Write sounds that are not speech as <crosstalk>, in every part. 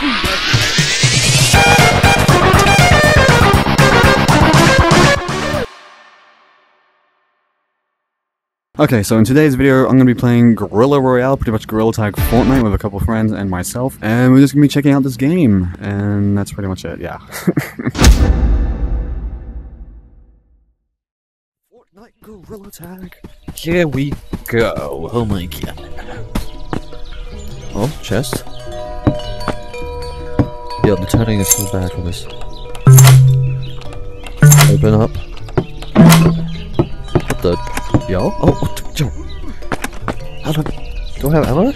Okay, so in today's video, I'm going to be playing Gorilla Royale, pretty much Gorilla Tag Fortnite with a couple friends and myself, and we're just going to be checking out this game, and that's pretty much it, yeah. <laughs> Fortnite Gorilla Tag. Here we go. Oh my god. Oh, chest. Yo, the turning is so bad for this. Open up. What the? Yo? Oh, what the? Yo. How do I, do I have ammo?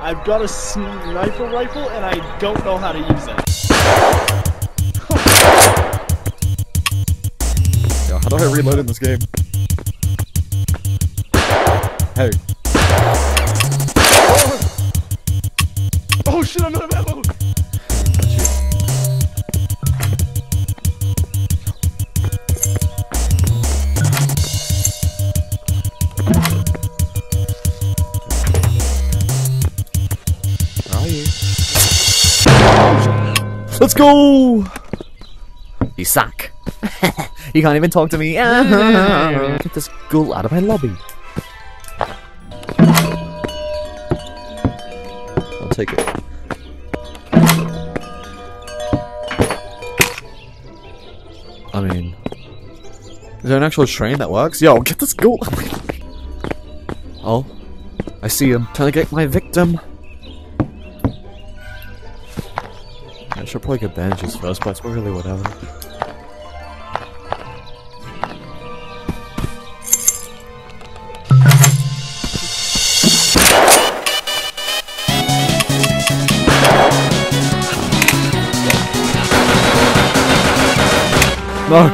I've got a sniper rifle and I don't know how to use it. Yo, how do I reload in this game? Hey. Oh shit, I'm out of ammo! Where are you? Let's go! You suck. <laughs> you can't even talk to me. <laughs> Ah. Get this ghoul out of my lobby. Take it. I mean, is there an actual train that works? Yo, get this ghoul. oh, I see him trying to get my victim. I should probably get bandages first, but it's really whatever. No!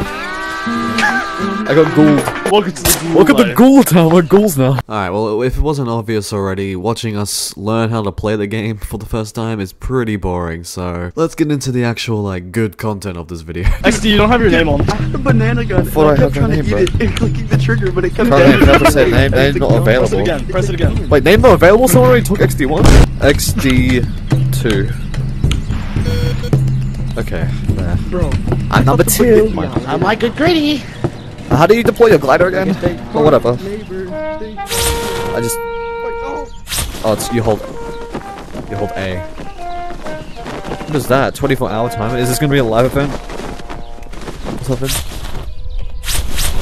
I got gold. Welcome to the Look at the ghoul town, we're ghouls now. Alright, well, if it wasn't obvious already, watching us learn how to play the game for the first time is pretty boring, so let's get into the actual, like, good content of this video. <laughs> XD, you don't have your name on. I have the banana gun. Thought I I had trying your to name, eat it and clicking the trigger, but it kept Can't down. never say name, name's not available. Press it available. again, press it again. Wait, name not available? Someone already took XD1? XD2. Okay, there. Bro. I'm number two. I'm like a gritty. How do you deploy your glider again? Or whatever. I just. Oh, it's you hold. You hold A. What is that? 24 hour timer? Is this gonna be a live event? Or something?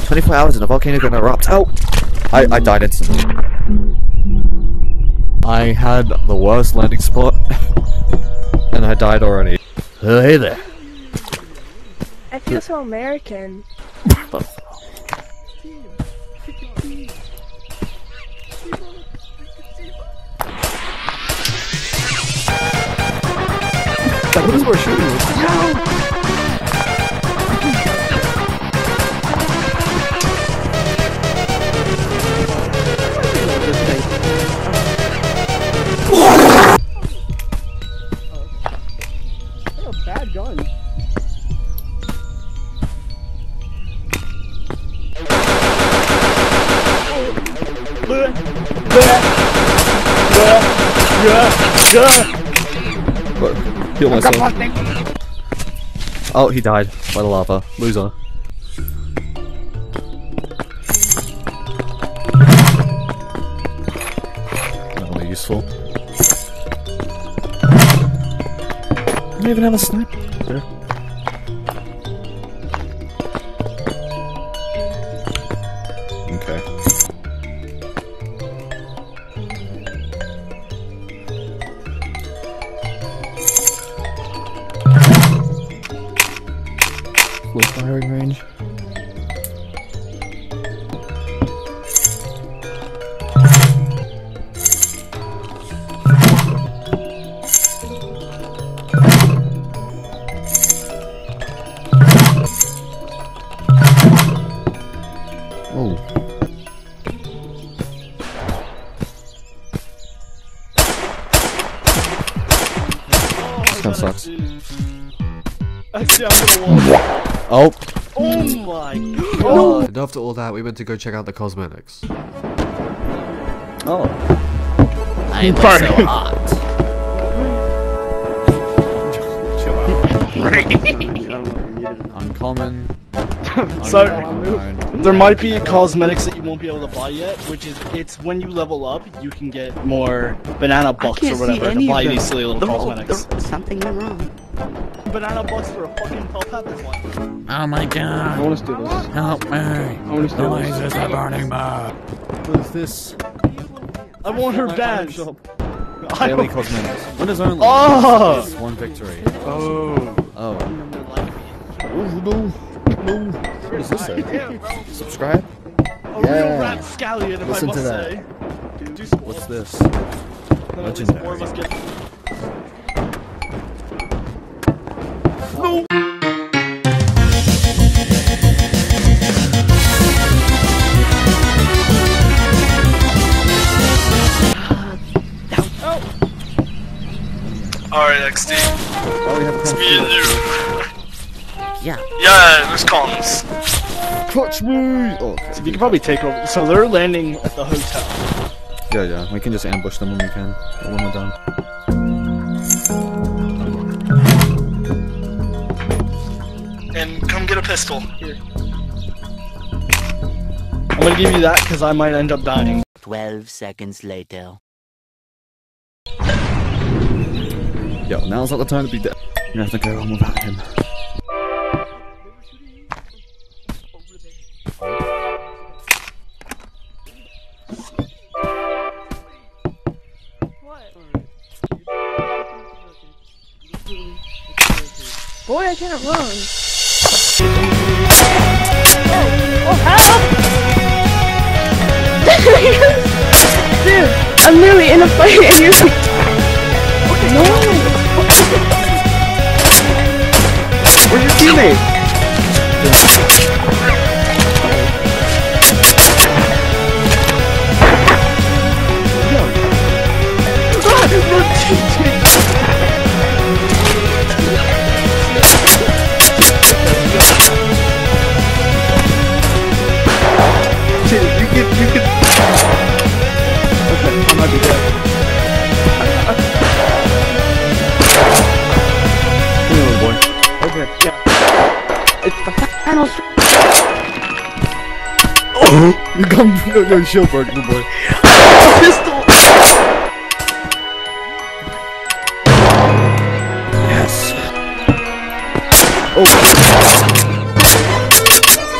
24 hours and a volcano gonna erupt. Oh! I, I died instantly. I had the worst landing spot. <laughs> and I died already. Oh, hey there. I feel so American. What is we're shooting? Bad Heal myself. Oh, he died by the lava. Loser. Not really useful. I don't even have a sniper. Okay. Full firing range. After all that, we went to go check out the cosmetics. Oh. I look so hot. <laughs> Uncommon. So- There might be cosmetics that you won't be able to buy yet, which is it's when you level up, you can get more banana bucks or whatever to buy these silly little They're oh, cosmetics. they're- something went wrong. Banana bucks for a fucking top hat. That's why. Oh my I god. want to do this. Help me. I want to The do lasers are burning me. What is this? I want her badge. shop. I Daily don't- cosmetics. Winners only. Ah! Oh! It's one victory. Oh. Oh. No. No. What this say? <laughs> Subscribe? A Yeah. real rapscallion, if Listen I to that. say. What's this? None of these Legendary. Four of us get- Alright, XD. Oh, we have a Me and you. Yeah. Yeah, this comes. Catch me! Oh, okay. We can probably take over. So they're landing at the hotel. Yeah, yeah. We can just ambush them when we can. When we're done. And come get a pistol. Here. I'm gonna give you that because I might end up dying. 12 seconds later. Yo, now's not the time to be dead. You're gonna have to go on without him. What? Boy, I can't run. Oh, oh, help! Dude, I'm literally in a fight and you're like, no. Where's your teammate? Dude, <laughs> You come. No, no, shield broke, little boy. pistol! Yes. Oh.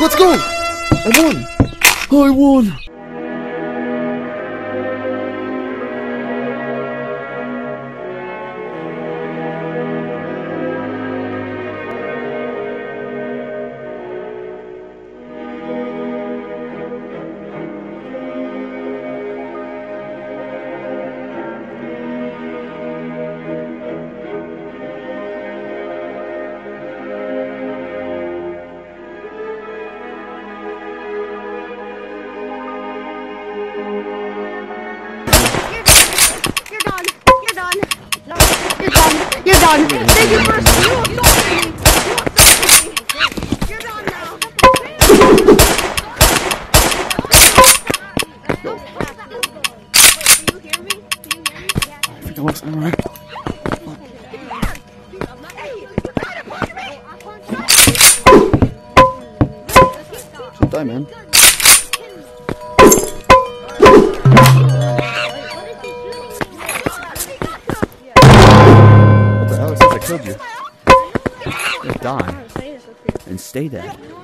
Let's go! I won! I won! Done. You're done. Thank you for you assaulted me. Do you assaulted me. You're done now. Wait, can you killed you. Just die. Say this with you. And stay dead.